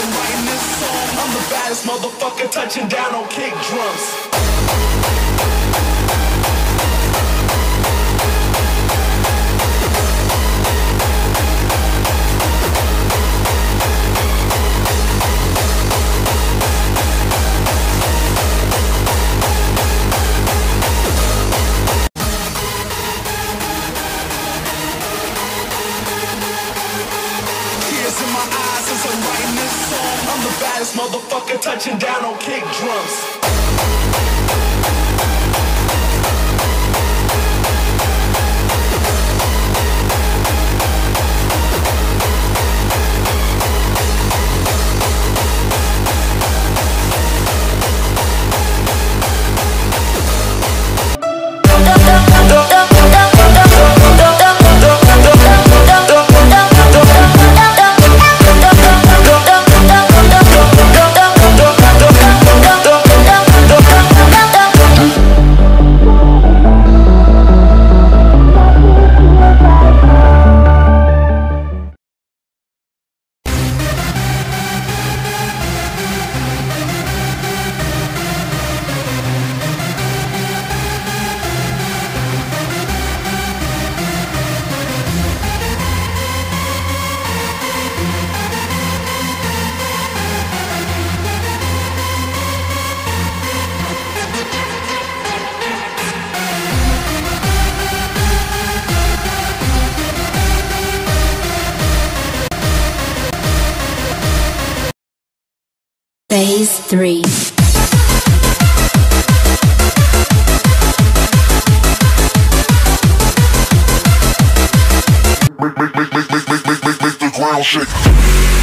I'm writing this song. I'm the baddest motherfucker touching down on kick drums. Eyes since I'm writing this song. I'm the baddest motherfucker touching down on kick drums. Phase 3 Make, make, make, make, make, make, make, make the ground shake.